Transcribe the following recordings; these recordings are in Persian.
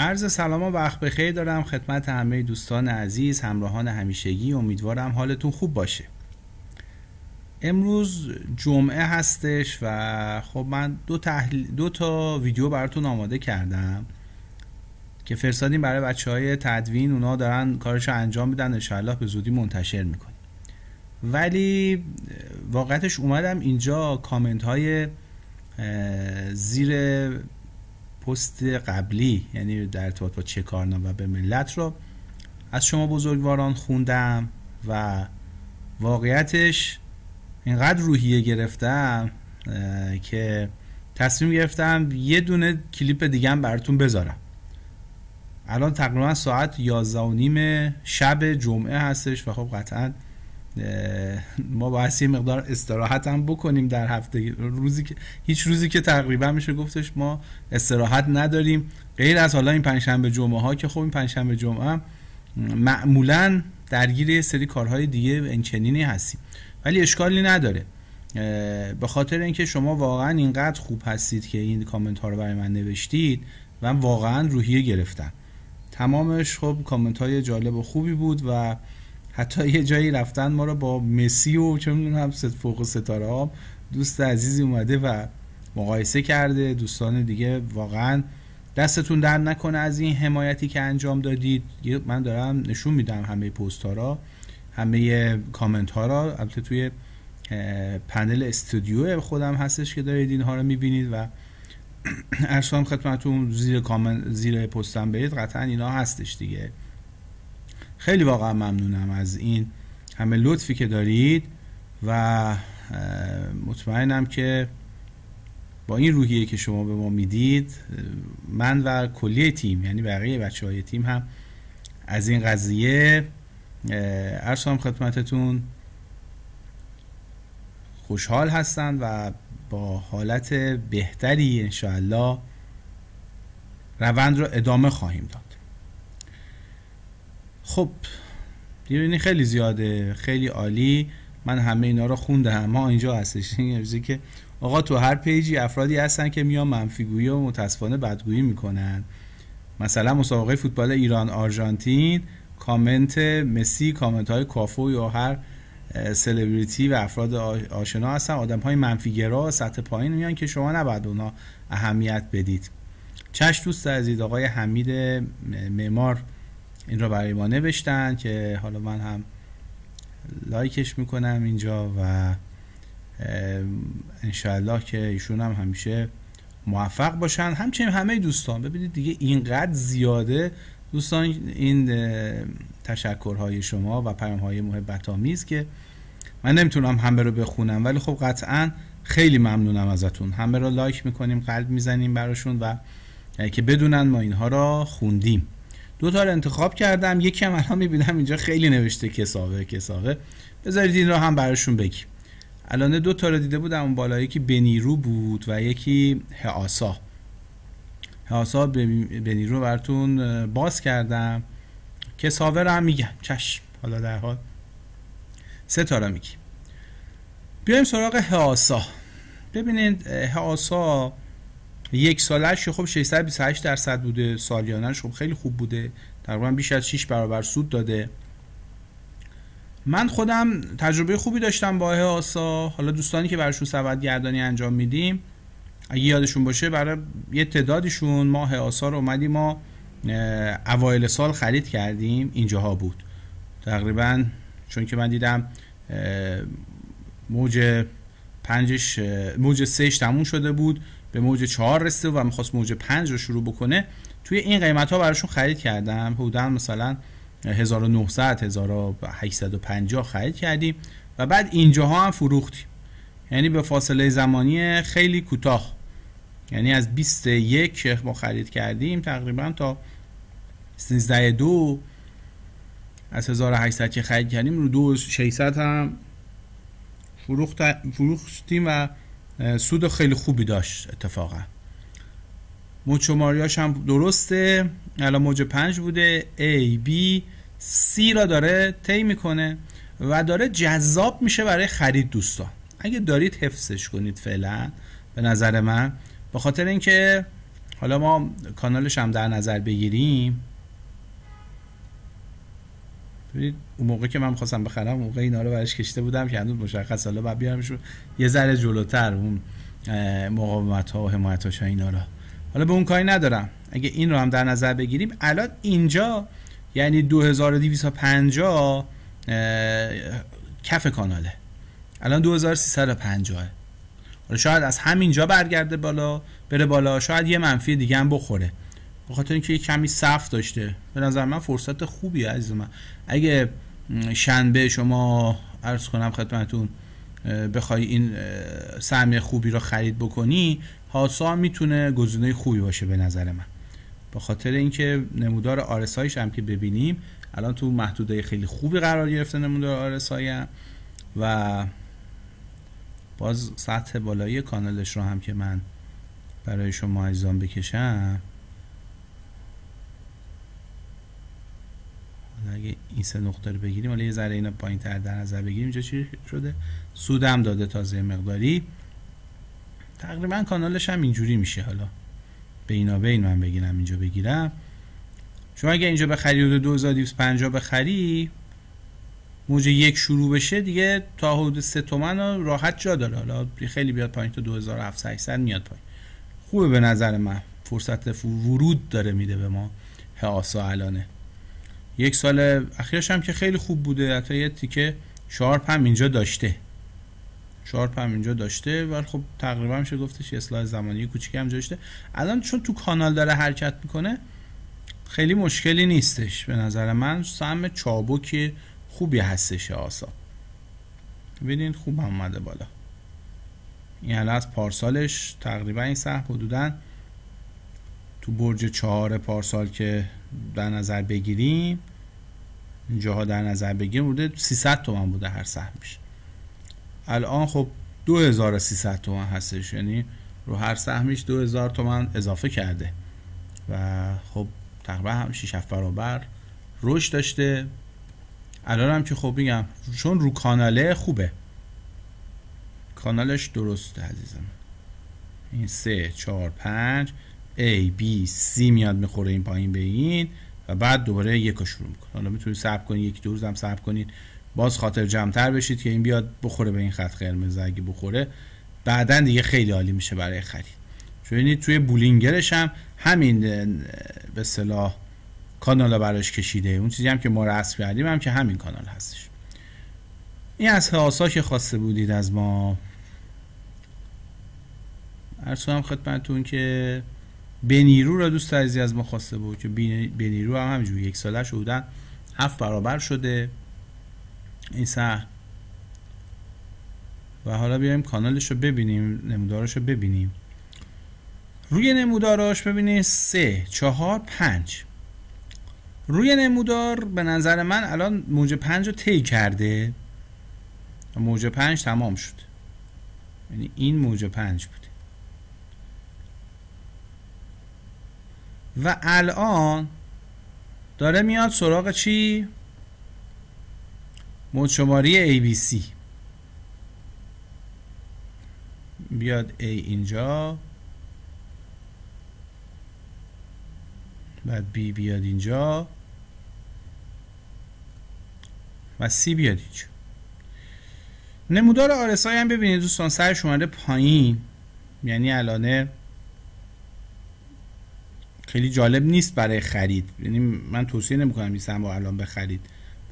عرض سلام و وقت بخیر دارم خدمت همه دوستان عزیز همراهان همیشگی. امیدوارم حالتون خوب باشه. امروز جمعه هستش و خب من دو, تحل... دو تا ویدیو براتون آماده کردم که فرستادیم برای بچه های تدوین. اونا دارن کارش رو انجام میدن. انشاءالله به زودی منتشر می‌کنیم. ولی واقعتش اومدم اینجا کامنت های زیر پست قبلی یعنی در ارتباط با چه کارنامه و به ملت رو از شما بزرگواران خوندم و واقعیتش اینقدر روحیه گرفتم که تصمیم گرفتم یه دونه کلیپ دیگه هم براتون بذارم. الان تقریبا ساعت 11 و نیم شب جمعه هستش و خب قطعا ما باید یه مقدار استراحت هم بکنیم در هفته روزی که هیچ روزی که تقریبا میشه گفتش ما استراحت نداریم. غیر از حالا این پنجشنبه جمعه ها که خب این پنجشنبه جمعه معمولا درگیر یه سری کارهای دیگه انچنینی هستیم. ولی اشکالی نداره. به خاطر اینکه شما واقعا اینقدر خوب هستید که این کامنت ها رو برای من نوشتید و واقعا روحیه گرفتم. تمامش خب کامنت های جالب و خوبی بود و حتی یه جایی رفتن ما رو با مسی و چه می‌دونم فوق ستاره ها دوست عزیزی اومده و مقایسه کرده. دوستان دیگه واقعا دستتون در نکنه از این حمایتی که انجام دادید. من دارم نشون میدم همه پست ها را همه کامنت ها را. البته توی پنل استودیو خودم هستش که دارید اینها رو می‌بینید و ارسام خدمتتون زیر کامنت زیر پستم برید. قطعا اینا هستش دیگه. خیلی واقعا ممنونم از این همه لطفی که دارید و مطمئنم که با این روحیه که شما به ما می‌دید من و کلیه تیم یعنی بقیه بچه های تیم هم از این قضیه ارسام خدمتتون خوشحال هستند و با حالت بهتری انشاءالله روند رو ادامه خواهیم داد. خب دیرینی خیلی زیاده خیلی عالی. من همه اینا رو خوندم. ما اینجا هستش. این که آقا تو هر پیجی افرادی هستن که میان منفیگویی و متاسفانه بدگویی می‌کنن. مثلا مسابقه فوتبال ایران آرژانتین کامنت مسی کامنت های کافو یا هر سلبریتی و افراد آشنا هستن. آدم های منفیگرا سطح پایین میان که شما نباید اونا اهمیت بدید. چش دوست عزیز آقای حمید معمار. این رو برای ما نوشتن که حالا من هم لایکش می‌کنم اینجا و انشاءالله که ایشون هم همیشه موفق باشن. همچنین همه دوستان ببینید دیگه اینقدر زیاده دوستان این تشکرهای شما و پیامهای محبت آمیز که من نمی‌تونم همه رو بخونم ولی خب قطعا خیلی ممنونم ازتون. همه رو لایک می‌کنیم قلب می‌زنیم براشون و که بدونن ما اینها را خوندیم. دو تا رو انتخاب کردم. یکی هم الان می‌بینم اینجا خیلی نوشته کساوه کساوه. بذارید این رو هم براشون بگیم. الان دو تا رو دیده بودم اون بالا یکی بنیرو بود و یکی هعاسا. هعاسا بنیرو براتون باز کردم. کساوه رو هم میگم. چشم. حالا در حال. سه تا رو میگیم. بیایم سراغ هعاسا. ببینید هعاسا یک سالش خب 628 درصد بوده سالیانش خب خیلی خوب بوده. تقریبا بیش از 6 برابر سود داده. من خودم تجربه خوبی داشتم با آسا. حالا دوستانی که براشون سبد گردانی انجام میدیم اگه یادشون باشه برای یه تعدادشون ما آسا رو اومدیم ما اوایل سال خرید کردیم. اینجاها بود. تقریبا چون که من دیدم موج پنجش موج سهش تموم شده بود. به موج چهار رسیده و می‌خواست موج پنج رو شروع بکنه. توی این قیمت ها براشون خرید کردم. حدودا مثلا 1900 1850 خرید کردیم و بعد اینجاها هم فروختیم. یعنی به فاصله زمانی خیلی کوتاه. یعنی از 21 ما خرید کردیم تقریبا تا 13 دو. از 1800 که خرید کردیم رو دو 600 هم فروختیم و سود خیلی خوبی داشت اتفاقا. موج شماریاش هم درسته. الان موج پنج بوده. A, B, C را داره طی می‌کنه و داره جذاب میشه برای خرید دوستان اگه دارید حفظش کنید فعلا به نظر من. به خاطر اینکه حالا ما کانالش هم در نظر بگیریم ببینید اون موقع که من خواستم بخرم اون موقع اینا رو برش کشته بودم که هنوز مشخص حالا بعد بیارمشون یه ذره جلوتر اون مقاومت ها و حمایت ها اینا رو. حالا به اون کاری ندارم. اگه این رو هم در نظر بگیریم الان اینجا یعنی 2250 کف کاناله. الان 2350 حالا شاید از همینجا برگرده بالا بره بالا شاید یه منفی دیگه هم بخوره. به خاطر اینکه یه کمی صف داشته. به نظر من فرصت خوبیه عزیز من. اگه شنبه شما عرض کنم خدمتون بخوای این سهمیه خوبی رو خرید بکنی هاسا می‌تونه گزینه خوبی باشه به نظر من. به خاطر اینکه نمودار آرسایش هم که ببینیم الان تو محدوده خیلی خوبی قرار گرفته نمودار آرسایی هم و باز سطح بالایی کانالش رو هم که من برای شما عزیزان بکشم اگه این سه نقطه رو بگیریم حالا یه ذره اینا پایین تر در نظر بگیریم اینجا چی شده؟ سودم داده تازه مقداری. تقریبا کانالش هم اینجوری میشه. حالا بینا بین من بگیرم اینجا بگیرم. شما اگه اینجا بخری و 2250 بخری موج یک شروع بشه دیگه تا حدود 3 تومن راحت جا داره. حالا خیلی بیاد پایین تا 2700 میاد پایین. خوبه به نظر من. فرصت ورود داره میده به ما. حآسا الانه. یک سال اخیرش هم که خیلی خوب بوده حتی یه تیکه sharp هم اینجا داشته. sharp هم اینجا داشته ولی خب تقریبا میشه گفتش اصلاح زمانی کوچیک هم داشته. الان چون تو کانال داره حرکت می‌کنه خیلی مشکلی نیستش به نظر من. سهم چابکی خوبی هستش آسا. ببینید خوب هم اومده بالا. این الان از پارسالش تقریبا این سهم حدودا تو برج چهار پارسال که در نظر بگیریم اینجاها در نظر بگیریم بوده 300 تومن بوده هر سهمش الان خب 2300 تومن هستش یعنی رو هر سهمش 2000 تومن اضافه کرده. و خب تقریبا هم 6 برابر رشد داشته. الان هم که خب میگم چون رو کاناله خوبه. کانالش درسته عزیزم. این سه چهار پنج A B C میاد می‌خوره این پایین به این. و بعد دوباره یک شروع می‌کنه. حالا می‌تونید صبر کنید یک دو روز صبر کنید. باز خاطر جمعتر بشید که این بیاد بخوره به این خط قرمز. اگه بخوره بعدا دیگه خیلی عالی میشه برای خرید. چون توی بولینگرش هم همین به صلاح کانال براش کشیده. اون چیزی هم که ما رسم کردیم هم که همین کانال هستش. این از حاسا که خواسته بودید از ما. ارسو هم خدمتون که بنیرو را دوست عزیزی از ما خواسته بود که بنیرو هم همینجور یک ساله شدن هفت برابر شده. این سه و حالا بیایم کانالش رو ببینیم نمودارش رو ببینیم. روی نموداراش ببینید سه چهار پنج. روی نمودار به نظر من الان موج پنج رو طی کرده. موج پنج تمام شد. یعنی این موج پنج بوده و الان داره میاد سراغ چی؟ موج شماری ABC بیاد A اینجا. بعد B بیاد اینجا. و C بیاد اینجا. نمودار آرسای هم ببینید دوستان سر شماره پایین. یعنی الانه خیلی جالب نیست برای خرید. یعنی من توصیه نمی‌کنم این با الان بخرید.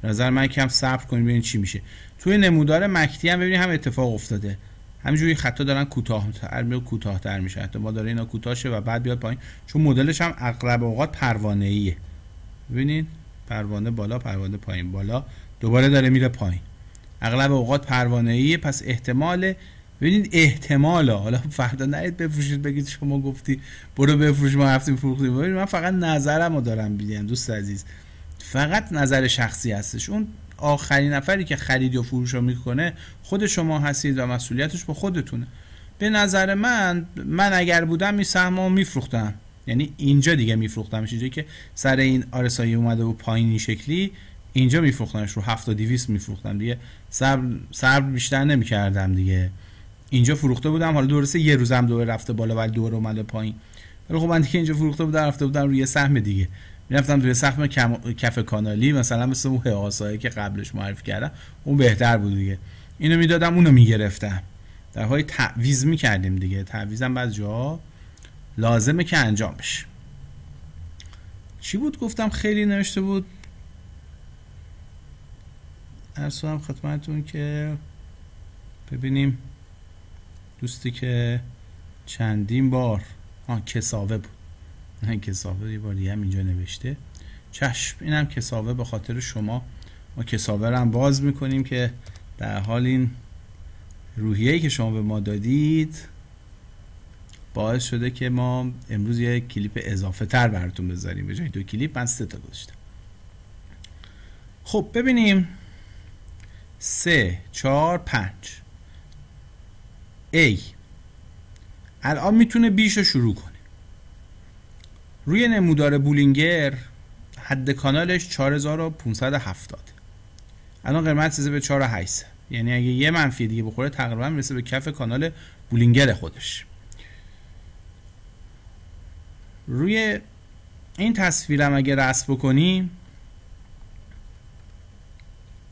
به نظر من کم صبر کنید ببینید چی میشه. توی نمودار مکتی هم ببینید هم اتفاق افتاده. همینجوری خطا دارن کوتاه‌تر میاد کوتاه‌تر میشه. حتی ما داره اینا کوتاه شه و بعد بیاد پایین. چون مدلش هم اغلب اوقات پروانه ایه ببینید پروانه بالا پروانه پایین. بالا دوباره داره میره پایین. اغلب اوقات پروانه ایه پس احتمال ببینید احتمالا حالا فردا نرید بفروشید بگید شما گفتی برو بفروش ما رفتیم فروختیم. من فقط نظرم رو دارم بیدیم دوست عزیز. فقط نظر شخصی هستش. اون آخرین نفری که خرید و فروش رو می‌کنه خود شما هستید و مسئولیتش با خودتونه. به نظر من من اگر بودم این سهم رو میفروختم. یعنی اینجا دیگه میفروختم اینجا که سر این آرسایی اومده و پایین شکلی اینجا میفروختمش. رو 7200 میفروختم. دیگه صبر صبر بیشتر نمی‌کردم دیگه. اینجا فروخته بودم. حالا درسته یه روزم دوباره رفته بالا ولی دوباره اومده پایین. ولی خب من دیگه اینجا فروخته بودم رفته بودم روی سهم دیگه. می‌رفتم روی سهم کف کانالی مثلا مثل اون حواسایی که قبلش معرفی کردم اون بهتر بود دیگه. اینو می‌دادم اونو می‌گرفتم. در حال تعویض می‌کردیم دیگه. تعویزم بعض جا لازمه که انجام بشه. چی بود؟ گفتم خیلی نوشته بود. ارسو خدمتون که ببینیم. دوستی که چندین بار آه کساوه بود. نه کساوه یه بار دیگه هم اینجا نوشته. چشم اینم کساوه به خاطر شما. ما کساوه رو هم باز می‌کنیم که در حال این روحیه‌ای که شما به ما دادید باعث شده که ما امروز یه کلیپ اضافه تر براتون بذاریم. به جای دو کلیپ من سه تا گذاشتم. خب ببینیم. سه چهار پنج. A الان می‌تونه بیش رو شروع کنه. روی نمودار بولینگر حد کانالش 4570 الان قیمت سیزه به 4800 یعنی اگه یه منفی دیگه بخوره تقریبا می‌رسه به کف کانال بولینگر خودش. روی این تصویرم اگه رسم بکنیم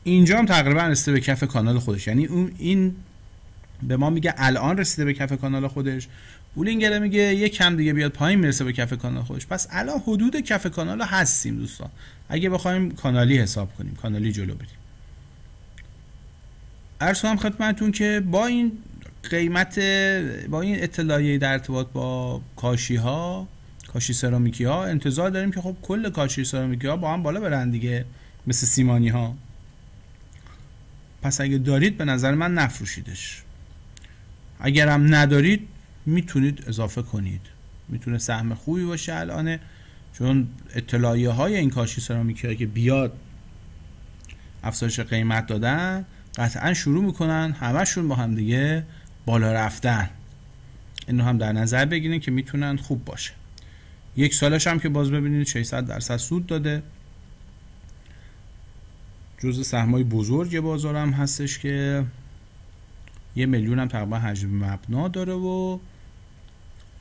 اینجا هم تقریبا رسیده به کف کانال خودش. یعنی اون این به ما میگه الان رسیده به کف کانال خودش. بولینگر میگه یک کم دیگه بیاد پایین می‌رسه به کف کانال خودش. پس الان حدود کف کانال هستیم دوستان. اگه بخوایم کانالی حساب کنیم کانالی جلو بریم. عرض هم خدمتتون که با این قیمت با این اطلاعیه در ارتباط با کاشی ها کاشی سرامیکی ها انتظار داریم که خب کل کاشی سرامیکی ها با هم بالا برن دیگه مثل سیمانی ها پس اگه دارید به نظر من نفروشیدش. اگرم ندارید می‌تونید اضافه کنید. می‌تونه سهم خوبی باشه الان چون اطلاعیه های این کاشی سرامیکی که بیاد افزایش قیمت دادن قطعا شروع می‌کنن همشون با هم دیگه بالا رفتن. اینو هم در نظر بگیرین که می‌تونن خوب باشه. یک سالش هم که باز ببینید 600 درصد سود داده. جزء سهمای بزرگ بازار هم هستش که یه میلیون هم تقریبا حجم مبنا داره و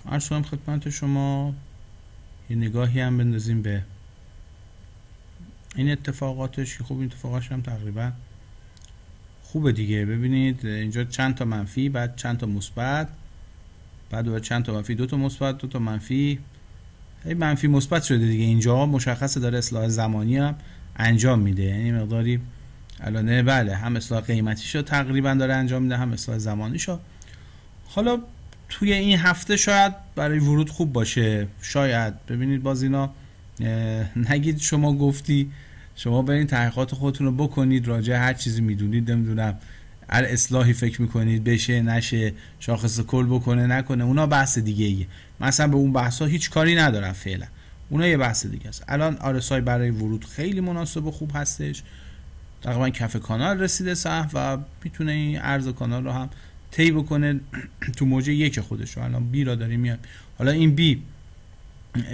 عرض هم خدمت شما یه نگاهی هم بندازیم به این اتفاقاتش که خب این اتفاقاش هم تقریبا خوبه دیگه. ببینید اینجا چند تا منفی بعد چند تا مثبت بعد بعد چند تا منفی دو تا مثبت دو تا منفی. این منفی مثبت شده دیگه. اینجا مشخصه داره اصلاح زمانی هم انجام میده. یعنی مقداری الان بله هم اصلاح قیمتیشو تقریبا داره انجام میده هم اصلاح زمانیشو. حالا توی این هفته شاید برای ورود خوب باشه. شاید ببینید باز اینا نگید شما گفتی شما برین تحقیقات خودتون رو بکنید راجع هر چیزی می‌دونید نمی‌دونم. هر اصلاحی فکر می‌کنید بشه نشه شاخص کل بکنه نکنه اونا بحث دیگه ایه مثلا به اون بحث ها هیچ کاری ندارم فعلا. اونا یه بحث دیگه است الان آرسای برای ورود خیلی مناسب و خوب هستش. تقریبا کف کانال رسیده سهم و می‌تونه این عرض کانال رو هم طی بکنه تو موجه یک خودش رو. الان بی را داریم میاد حالا این بی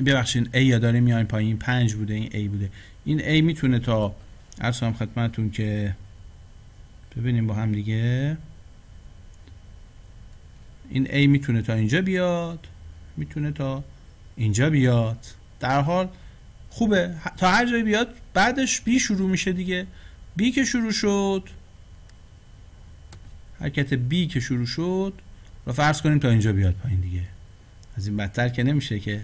ببخشید A یا داره میایم پایین. پنج بوده این A بوده. این A می‌تونه تا ارز هم خدمتتون که ببینیم با هم دیگه. این A می‌تونه تا اینجا بیاد. می‌تونه تا اینجا بیاد. در حال خوبه. تا هر جایی بیاد بعدش B شروع میشه دیگه. B که شروع شد. حرکت B که شروع شد. رو فرض کنیم تا اینجا بیاد پایین دیگه. از این بدتر که نمیشه که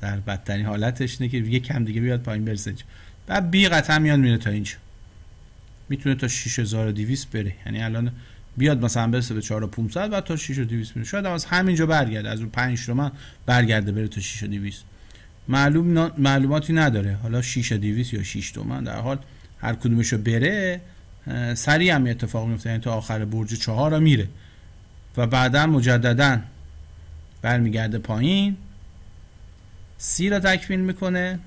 در بدترین حالتش اینه که یه کم دیگه بیاد پایین برسه. بعد بی قطعا میاد میره تا اینجا. می‌تونه تا 6200 بره. یعنی الان بیاد مثلا برسه به 4500 بعد تا 6200 میره. شاید از همینجا برگرده. از اون 5 تومن برگرده بره تا 6200 معلوم معلوماتی نداره. حالا 6200 یا 6 تومن در حال هر کدومشو بره سریع هم اتفاق میفته. یعنی تا آخر برج 4 میره. و بعدا مجددا برمیگرده پایین. سی را تکمیل می‌کنه.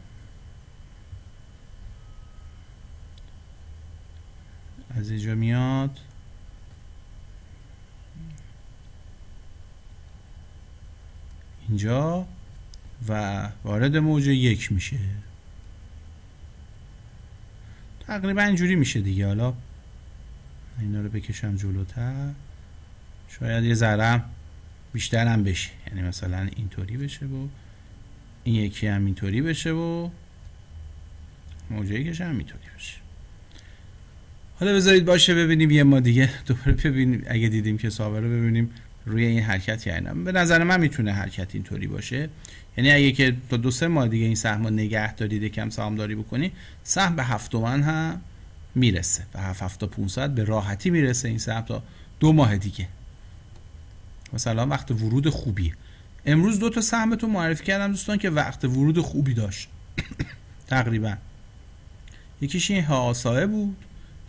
از اینجا میاد. اینجا. و وارد موج یک میشه. تقریبا اینجوری میشه دیگه. حالا اینا رو بکشم جلوتر. شاید یه ذره بیشتر هم بشه. یعنی مثلا اینطوری بشه و این یکی هم اینطوری بشه و موجه هم اینطوری بشه. حالا بذارید باشه ببینیم یه ما دیگه. دوباره ببینیم. اگه دیدیم که سابه رو ببینیم. روی این حرکت یعنی به نظر من می‌تونه حرکت اینطوری باشه. یعنی اگه که تا دو سه ماه دیگه این سهم نگه دارید کم سهامداری بکنی سهم به هفت تومن هم می‌رسه. به هفت هفت به راحتی می‌رسه این سهم تا دو ماه دیگه. مثلا وقت ورود خوبی امروز دو تا سهمتون معرفی کردم دوستان که وقت ورود خوبی داشت. تقریبا. یکیش این هاسایه بود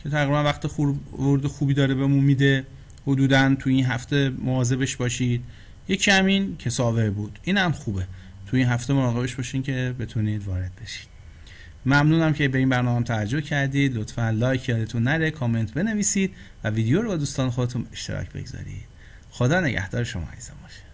که تقریبا وقت ورود خوبی داره بهمون میده. حدودا تو این هفته مواظبش باشید. یکی همین که ساوه بود. این هم خوبه. تو این هفته مراقبش باشین که بتونید وارد بشید. ممنونم که به این برنامه توجه کردید. لطفا لایک یادتون نره کامنت بنویسید و ویدیو رو با دوستان خودتون اشتراک بگذارید. خدا نگهدار شما عزیزان باشه.